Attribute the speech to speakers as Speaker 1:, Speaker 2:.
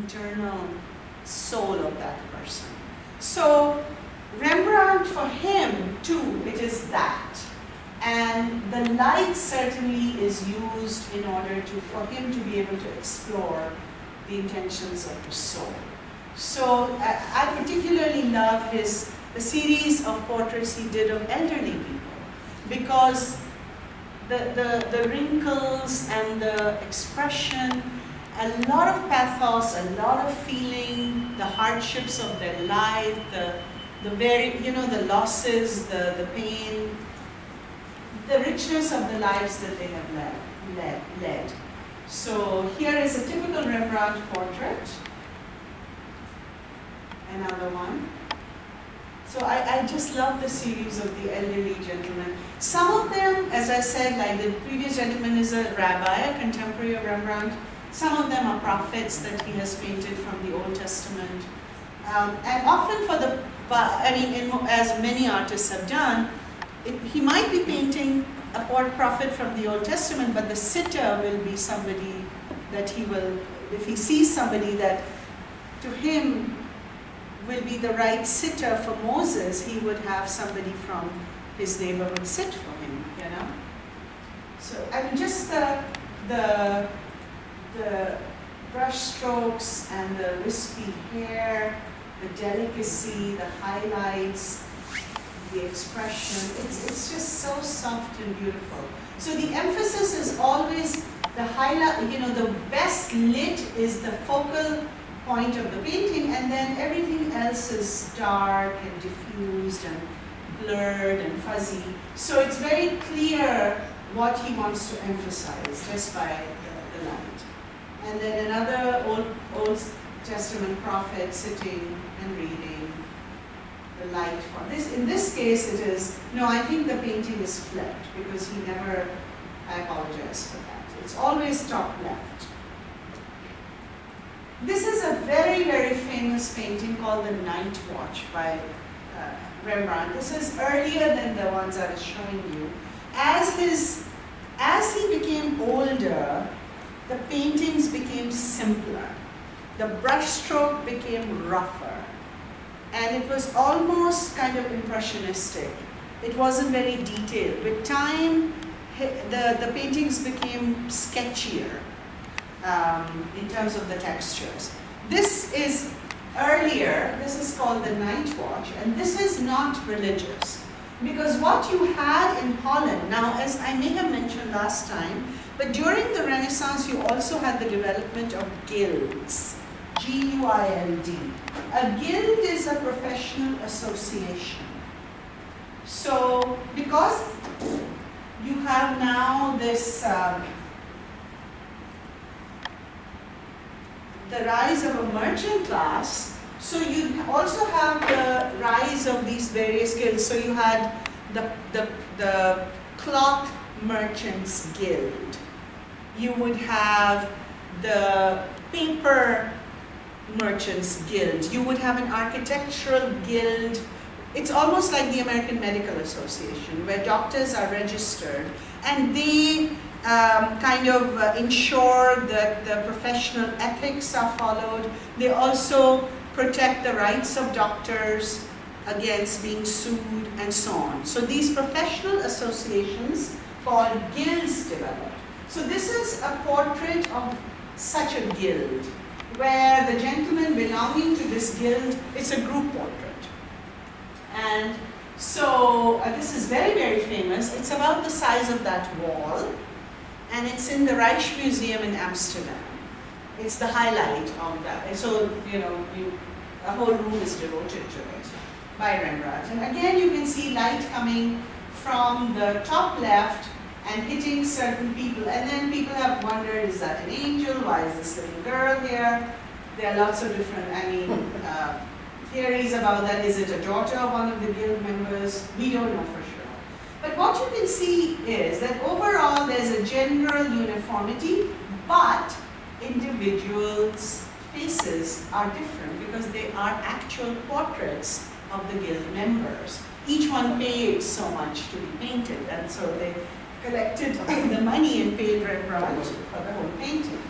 Speaker 1: internal soul of that person. So Rembrandt, for him too, it is that. And the light certainly is used in order to, for him to be able to explore the intentions of the soul. So uh, I particularly love his, the series of portraits he did of elderly people because the, the, the wrinkles and the expression, a lot of pathos, a lot of feeling, the hardships of their life, the, the very, you know, the losses, the, the pain, the richness of the lives that they have led. led, led. So here is a typical Rembrandt portrait. Another one. So I, I just love the series of the elderly gentlemen. Some of them, as I said, like the previous gentleman is a rabbi, a contemporary of Rembrandt. Some of them are prophets that he has painted from the Old Testament. Um, and often for the, I mean, in, as many artists have done, it, he might be painting a prophet from the Old Testament, but the sitter will be somebody that he will, if he sees somebody that to him will be the right sitter for Moses, he would have somebody from his neighborhood sit for him, you know. So I mean, just the the the brush strokes and the wispy hair, the delicacy, the highlights, the expression. It's it's just so soft and beautiful. So the emphasis is always the highlight. You know, the best lit is the focal point of the painting and then everything else is dark and diffused and blurred and fuzzy. So it's very clear what he wants to emphasize just by the, the light. And then another Old, Old Testament prophet sitting and reading the light for this. In this case it is, no, I think the painting is flipped because he never, I apologize for that. It's always top left. This is a very, very famous painting called The Night Watch by uh, Rembrandt. This is earlier than the ones I was showing you. As, his, as he became older, the paintings became simpler. The brushstroke became rougher. And it was almost kind of impressionistic. It wasn't very detailed. With time, the, the paintings became sketchier um, in terms of the textures. This is earlier, this is called the night watch, and this is not religious. Because what you had in Holland, now as I may have mentioned last time, but during the Renaissance you also had the development of guilds, G-U-I-L-D. A guild is a professional association. So because you have now this um, the rise of a merchant class, so you also have the rise of these various guilds. So you had the, the, the cloth merchants guild. You would have the paper merchants guild. You would have an architectural guild. It's almost like the American Medical Association where doctors are registered and they um, kind of uh, ensure that the professional ethics are followed. They also protect the rights of doctors against being sued and so on. So these professional associations called guilds developed. So this is a portrait of such a guild where the gentleman belonging to this guild, it's a group portrait. And so uh, this is very, very famous. It's about the size of that wall and it's in the Rijksmuseum in Amsterdam. It's the highlight of that. And so, you know, you, a whole room is devoted to it by Rembrandt. And again, you can see light coming from the top left and hitting certain people. And then people have wondered, is that an angel? Why is this little girl here? There are lots of different, I mean, uh, theories about that. Is it a daughter of one of the guild members? We don't know for sure. But what you can see is that overall there's a general uniformity, but individuals' faces are different because they are actual portraits of the guild members. Each one paid so much to be painted, and so they collected the money and paid Rembrandt for the whole painting.